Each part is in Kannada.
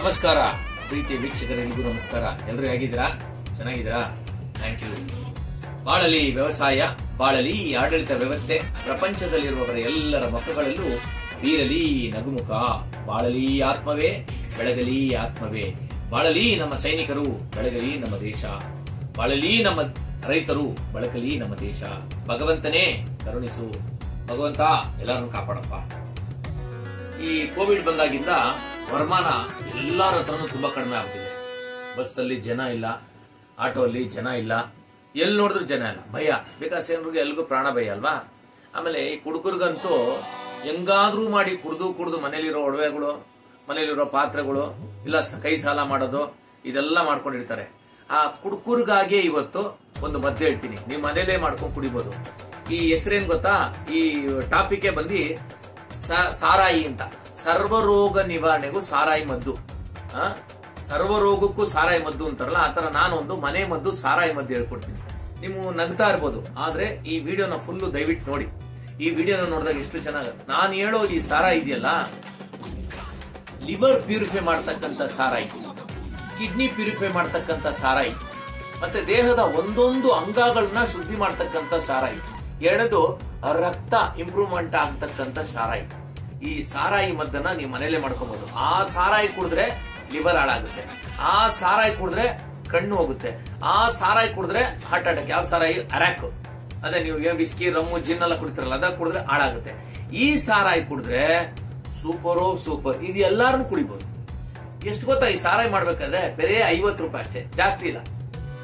ನಮಸ್ಕಾರ ಪ್ರೀತಿ ವೀಕ್ಷಕರಿಗೂ ನಮಸ್ಕಾರ. ಎಲ್ಲರೂ ಹೇಗಿದ್ದೀರಾ? ಚೆನ್ನಾಗಿದ್ದೀರಾ? ಥ್ಯಾಂಕ್ ಯು ಬಾಳಲಿ ವ್ಯವಸಾಯ, ಬಾಳಲಿ ಆಡಳಿತ ವ್ಯವಸ್ಥೆ, ಪ್ರಪಂಚದಲ್ಲಿರುವವರ ಎಲ್ಲರ ಮಕ್ಕಳಲ್ಲೂ ಬೀರಲಿ ನಗುಮುಖ. ಬಾಳಲಿ ಆತ್ಮವೇ, ಬೆಳಗಲಿ ಆತ್ಮವೇ. ಬಾಳಲಿ ನಮ್ಮ ಸೈನಿಕರು, ಬೆಳಗಲಿ ನಮ್ಮ ದೇಶ. ಬಾಳಲಿ ನಮ್ಮ ರೈತರು ಬಳಕಲಿ ನಮ್ಮ ದೇಶ. ಭಗವಂತನೇ ಕರುಣಿಸು. ಭಗವಂತ ಎಲ್ಲರನ್ನು ಕಾಪಾಡಪ್ಪ. ಈ ಕೋವಿಡ್ ಬಂದಾಗಿಂದ ವರಮಾನ ಎಲ್ಲರ ಹತ್ರನೂ ತುಂಬಾ ಕಡಿಮೆ ಆಗ್ತಿದೆ ಬಸ್ಸಲ್ಲಿ ಜನ ಇಲ್ಲ ಆಟೋ ಅಲ್ಲಿ ಜನ ಇಲ್ಲ. ಎಲ್ಲಿ ನೋಡಿದ್ರು ಜನ ಇಲ್ಲ. ಭಯ. ಬಿಕಾಸ್ ಏನ್ರಿಗೆ ಎಲ್ಲಿಗೂ ಪ್ರಾಣ ಭಯ ಅಲ್ವಾ? ಆಮೇಲೆ ಈ ಕುಡುಕರಿಗಂತೂ ಹೆಂಗಾದ್ರೂ ಮಾಡಿ ಕುಡ್ದು ಕುಡ್ದು ಮನೇಲಿರೋ ಒಡವೆಗಳು, ಮನೇಲಿರೋ ಪಾತ್ರೆಗಳು, ಇಲ್ಲ ಕೈ ಸಾಲ ಮಾಡೋದು, ಇದೆಲ್ಲ ಮಾಡ್ಕೊಂಡಿರ್ತಾರೆ. ಆ ಕುಡುಕರಿಗಾಗೆ ಇವತ್ತು ಒಂದು ಮದ್ದು ಹೇಳ್ತೀನಿ. ನೀವು ಮನೇಲೇ ಮಾಡ್ಕೊಂಡು ಕುಡಿಬೋದು. ಈ ಹೆಸರೇನ್ ಗೊತ್ತಾ? ಈ ಟಾಪಿಕ್ ಬಂದು ಸಾರಾಯಿ ಅಂತ. ಸರ್ವರೋಗ ನಿವಾರಣೆಗೂ ಸಾರಾಯಿ ಮದ್ದು? ಸರ್ವರೋಗಕ್ಕೂ ಸಾರಾಯಿ ಮದ್ದು ಅಂತಾರಲ್ಲ ಆತರ ನಾನೊಂದು ಮನೆ ಮದ್ದು, ಸಾರಾಯಿ ಮದ್ದು ಹೇಳ್ಕೊಡ್ತೀನಿ. ನೀವು ನಗ್ತಾ ಇರ್ಬೋದು, ಆದ್ರೆ ಈ ವಿಡಿಯೋನ ಫುಲ್ಲು ದಯವಿಟ್ಟು ನೋಡಿ. ಈ ವಿಡಿಯೋನ ನೋಡಿದಾಗ ಎಷ್ಟು ಚೆನ್ನಾಗ ನಾನು ಹೇಳೋ ಈ ಸಾರಾಯಿ ಇದೆಯಲ್ಲ, ಲಿವರ್ ಪ್ಯೂರಿಫೈ ಮಾಡ್ತಕ್ಕಂಥ ಸಾರಾಯಿ, ಕಿಡ್ನಿ ಪ್ಯೂರಿಫೈ ಮಾಡ್ತಕ್ಕಂಥ ಸಾರಾಯಿ, ಮತ್ತೆ ದೇಹದ ಒಂದೊಂದು ಅಂಗಗಳನ್ನ ಶುದ್ಧಿ ಮಾಡ್ತಕ್ಕಂಥ ಸಾರಾಯಿ ಎರಡದು ರಕ್ತ ಇಂಪ್ರೂವ್ಮೆಂಟ್ ಆಗ್ತಕ್ಕಂಥ ಸಾರಾಯಿ. ಈ ಸಾರಾಯಿ ಮದ್ದನ್ನ ನೀವು ಮನೇಲೆ ಮಾಡ್ಕೊಬಹುದು ಆ ಸಾರಾಯಿ ಕುಡಿದ್ರೆ ಲಿವರ್ ಹಾಳಾಗುತ್ತೆ. ಆ ಸಾರಾಯಿ ಕುಡಿದ್ರೆ ಕಣ್ಣು ಹೋಗುತ್ತೆ. ಆ ಸಾರಾಯಿ ಕುಡಿದ್ರೆ ಹಾರ್ಟ್ ಅಟ್ಯಾಕ್ ಯಾವ ಸಾರಾಯಿ? ಅರ್ಯಾಕ್ ಅದೇ ನೀವು ವಿಸ್ಕಿ ರಮ್ಮು ಜಿನ್ ಎಲ್ಲ ಕುಡಿತಾರಲ್ಲ, ಅದ ಕುಡಿದ್ರೆ ಹಾಳಾಗುತ್ತೆ. ಈ ಸಾರಾಯಿ ಕುಡಿದ್ರೆ ಸೂಪರೋ ಸೂಪರ್ ಇದು ಎಲ್ಲಾರು ಕುಡಿಬಹುದು ಎಷ್ಟು ಗೊತ್ತಾ, ಈ ಸಾರಾಯಿ ಮಾಡ್ಬೇಕಾದ್ರೆ ಬೇರೆ ಐವತ್ತು ರೂಪಾಯಿ ಅಷ್ಟೇ. ಜಾಸ್ತಿ ಇಲ್ಲ.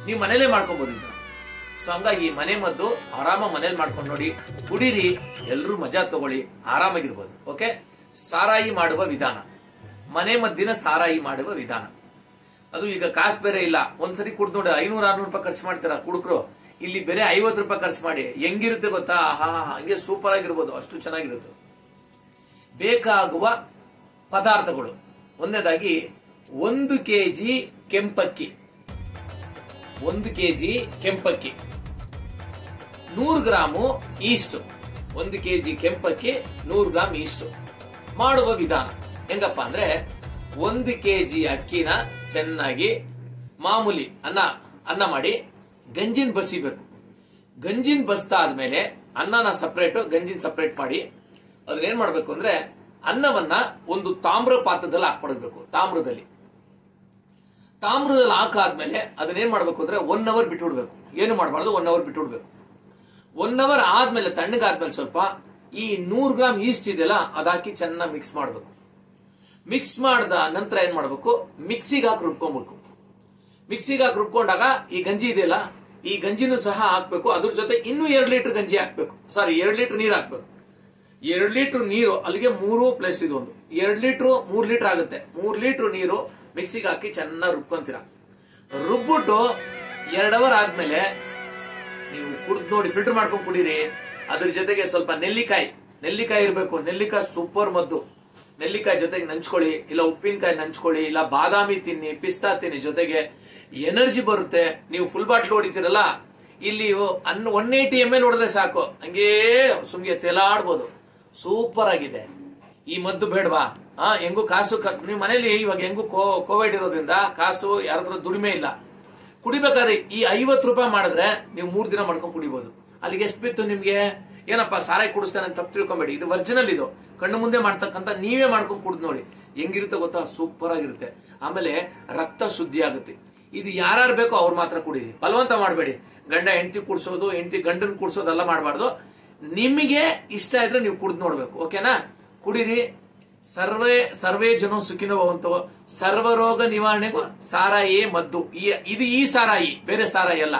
ನೀವು ಮನೇಲೆ ಮಾಡ್ಕೊಬಹುದು ಇದು ಸೊ ಹಂಗಾಗಿ ಮನೆ ಮದ್ದು ಆರಾಮ ಮನೇಲಿ ಮಾಡ್ಕೊಂಡು ನೋಡಿ, ಕುಡೀರಿ ಎಲ್ಲರೂ ಮಜಾ ತಗೊಳ್ಳಿ, ಆರಾಮಾಗಿರ್ಬೋದು ಓಕೆ ಸಾರಾಯಿ ಮಾಡುವ ವಿಧಾನ. ಮನೆ ಮದ್ದಿನ ಸಾರಾಯಿ ಮಾಡುವ ವಿಧಾನ. ಅದು ಈಗ ಕಾಸು ಬೇರೆ ಇಲ್ಲ. ಒಂದ್ಸರಿ ಕುಡ್ದು ನೋಡಿ ಐನೂರ, ಆರ್ನೂರು ರೂಪಾಯಿ ಖರ್ಚು ಮಾಡ್ತಾರ ಕುಡುಕರು? ಇಲ್ಲಿ ಬೇರೆ ಐವತ್ತು ರೂಪಾಯಿ ಖರ್ಚು ಮಾಡಿ, ಹೆಂಗಿರುತ್ತೆ ಗೊತ್ತಾ? ಹಾ ಹಂಗೆ ಸೂಪರ್ ಆಗಿರ್ಬೋದು, ಅಷ್ಟು ಚೆನ್ನಾಗಿರುತ್ತೆ. ಬೇಕಾಗುವ ಪದಾರ್ಥಗಳು. ಒಂದನೇದಾಗಿ, ಒಂದು ಕೆಜಿ ಕೆಂಪಕ್ಕಿ. ಒಂದು ಕೆಜಿ ಕೆಂಪಕ್ಕಿ. ನೂರು ಗ್ರಾಮು ಈಸ್ಟ್ ಒಂದು ಕೆಜಿ ಕೆಂಪಕ್ಕಿ, ನೂರು ಗ್ರಾಮ್ ಈಸ್ಟ್ ಮಾಡುವ ವಿಧಾನ ಹೆಂಗಪ್ಪ ಅಂದ್ರೆ ಒಂದು ಕೆಜಿ ಅಕ್ಕಿನ ಚೆನ್ನಾಗಿ ಮಾಮೂಲಿ ಅನ್ನ ಅನ್ನ ಮಾಡಿ ಗಂಜಿನ ಬಸಿಬೇಕು. ಗಂಜಿನ ಬಸ್ತಾ ಆದ್ಮೇಲೆ ಅನ್ನನ ಸಪರೇಟ್ ಗಂಜಿನ ಸಪ್ರೇಟ್ ಮಾಡಿ ಅದನ್ನೇನ್ ಮಾಡ್ಬೇಕು ಅಂದ್ರೆ ಅನ್ನವನ್ನ ಒಂದು ತಾಮ್ರ ಪಾತ್ರದಲ್ಲಿ ಹಾಕ್ಬಿಡ್ಬೇಕು, ತಾಮ್ರದಲ್ಲಿ. ತಾಮ್ರದಲ್ಲಿ ಹಾಕಾದ್ಮೇಲೆ ಅದನ್ನೇನ್ ಮಾಡ್ಬೇಕು ಅಂದ್ರೆ ಒನ್ ಅವರ್ ಬಿಟ್ಟುಬಿಡಬೇಕು. ಏನು ಮಾಡಬಾರ್ದು? ಒನ್ ಅವರ್ ಬಿಟ್ಟುಬಿಡಬೇಕು. ಒನ್ ಅವರ್ ಆದ್ಮೇಲೆ ತಣ್ಣಗಾದ್ಮೇಲೆ ಸ್ವಲ್ಪ ಈ ನೂರು ಗ್ರಾಮ್ ಈಸ್ಟ್ ಇದೆಯಲ್ಲ, ಅದಾಕಿ ಚೆನ್ನಾಗಿ ಮಿಕ್ಸ್ ಮಾಡಬೇಕು. ಮಿಕ್ಸ್ ಮಾಡಿದ ನಂತರ ಏನ್ ಮಾಡ್ಬೇಕು? ಮಿಕ್ಸಿಗೆ ಹಾಕಿ ರುಬ್ಕೊಬೇಕು. ಮಿಕ್ಸಿಗೆ ಹಾಕಿ ರುಬ್ಕೊಂಡಾಗ ಈ ಗಂಜಿ ಇದೆಯಲ್ಲ, ಈ ಗಂಜಿನೂ ಸಹ ಹಾಕ್ಬೇಕು. ಅದ್ರ ಜೊತೆ ಇನ್ನೂ ಎರಡು ಲೀಟರ್ ಗಂಜಿ ಹಾಕ್ಬೇಕು. ಸಾರಿ ಎರಡು ಲೀಟರ್ ನೀರು ಹಾಕ್ಬೇಕು. ಎರಡು ಲೀಟರ್ ನೀರು ಅಲ್ಲಿಗೆ ಮೂರು ಪ್ಲಸ್ ಇದೊಂದು. ಎರಡು ಲೀಟರ್ ಮೂರು ಲೀಟರ್ ಆಗುತ್ತೆ. ಮೂರು ಲೀಟರ್ ನೀರು ಮಿಕ್ಸಿಗೆ ಹಾಕಿ ಚೆನ್ನಾಗಿ ರುಬ್ಕೊಂತೀರ. ರುಬ್ಬಿಟ್ಟು ಎರಡು ಅವರ್ ಆದ್ಮೇಲೆ ನೀವು ಕುಡ್ದು ನೋಡಿ ಫಿಲ್ಟರ್ ಮಾಡ್ಕೊಂಡು ಕುಡೀರಿ. ಅದ್ರ ಜೊತೆಗೆ ಸ್ವಲ್ಪ ನೆಲ್ಲಿಕಾಯಿ ನೆಲ್ಲಿಕಾಯಿ ಇರಬೇಕು. ನೆಲ್ಲಿಕಾಯಿ ಸೂಪರ್ ಮದ್ದು. ನೆಲ್ಲಿಕಾಯಿ ಜೊತೆಗೆ ನಂಚ್ಕೊಳ್ಳಿ, ಇಲ್ಲ ಉಪ್ಪಿನಕಾಯಿ ನಂಚ್ಕೊಳ್ಳಿ, ಇಲ್ಲ ಬಾದಾಮಿ ತಿನ್ನಿ, ಪಿಸ್ತಾ ತಿನ್ನಿ ಜೊತೆಗೆ ಎನರ್ಜಿ ಬರುತ್ತೆ. ನೀವು ಫುಲ್ ಬಾಟ್ಲ್ ಹೊಡಿತೀರಲ್ಲ, ಇಲ್ಲಿ ಅನ್ ಒನ್ ಏಟಿ ಎಂ ಎಲ್ ನೋಡಿದ್ರೆ ಸಾಕು. ಹಂಗೇ ಸುಮ್ಗೆ ತೆಲಾಡ್ಬೋದು. ಸೂಪರ್ ಆಗಿದೆ. ಈ ಮದ್ದು ಬೇಡವಾ? ಹಾ ಹೆಂಗು ಕಾಸು ನೀವು ಮನೇಲಿ ಇವಾಗ ಹೆಂಗು ಕೋವಿಡ್ ಇರೋದ್ರಿಂದ ಕಾಸು ಯಾರತ್ರ ದುಡಿಮೆ ಇಲ್ಲ. ಕುಡಿಬೇಕಾದ್ರೆ ಈ ಐವತ್ತು ರೂಪಾಯಿ ಮಾಡಿದ್ರೆ ನೀವು ಮೂರ್ ದಿನ ಮಾಡ್ಕೊಂಡು ಕುಡಿಬಹುದು ಅಲ್ಲಿಗೆ ಎಷ್ಟು ಬಿತ್ತು ನಿಮ್ಗೆ? ಏನಪ್ಪ, ಸಾರಾಯಿ ಕುಡಿಸ್ತಾನೆ ತಪ್ಪು ತಿಳ್ಕೊಬೇಡಿ. ಇದು ಒರಿಜಿನಲ್ ಇದು. ಕಣ್ಣು ಮುಂದೆ ಮಾಡ್ತಕ್ಕಂಥ ನೀವೇ ಮಾಡ್ಕೊಂಡು ಕುಡಿದು ನೋಡಿ. ಹೆಂಗಿರುತ್ತೆ ಗೊತ್ತಾ? ಸೂಪರ್ ಆಗಿರುತ್ತೆ. ಆಮೇಲೆ ರಕ್ತ ಶುದ್ಧಿ ಆಗುತ್ತೆ. ಇದು ಯಾರು ಬೇಕೋ ಅವ್ರು ಮಾತ್ರ ಕುಡೀರಿ. ಬಲವಂತ ಮಾಡಬೇಡಿ. ಗಂಡ ಹೆಂಡತಿ ಕುಡಿಸೋದು, ಹೆಂಡತಿ ಗಂಡನ್ ಕುಡಿಸೋದೆಲ್ಲ ಮಾಡಬಾರ್ದು. ನಿಮಗೆ ಇಷ್ಟ ಇದ್ರೆ ನೀವು ಕುಡ್ದು ನೋಡ್ಬೇಕು. ಓಕೆನಾ? ಕುಡೀರಿ. ಸರ್ವೇ ಸರ್ವೇ ಜನ ಸುಖಿನ ಸರ್ವರೋಗ ನಿವಾರಣೆಗೂ ಸಾರಾಯಿಯೇ ಮದ್ದು. ಇದು ಈ ಸಾರಾಯಿ, ಬೇರೆ ಸಾರಾಯಿ ಅಲ್ಲ.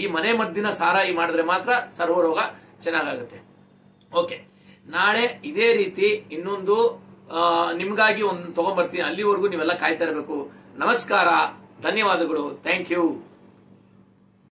ಈ ಮನೆ ಮದ್ದಿನ ಸಾರಾಯಿ ಮಾಡಿದ್ರೆ ಮಾತ್ರ ಸರ್ವರೋಗ ಚೆನ್ನಾಗುತ್ತೆ ಓಕೆ. ನಾಳೆ ಇದೇ ರೀತಿ ಇನ್ನೊಂದು ನಿಮ್ಗಾಗಿ ಒಂದು ತಗೊಂಡ್ಬರ್ತೀನಿ. ಅಲ್ಲಿವರೆಗೂ ನೀವೆಲ್ಲ ಕಾಯ್ತಾ ಇರಬೇಕು. ನಮಸ್ಕಾರ. ಧನ್ಯವಾದಗಳು. Thank you.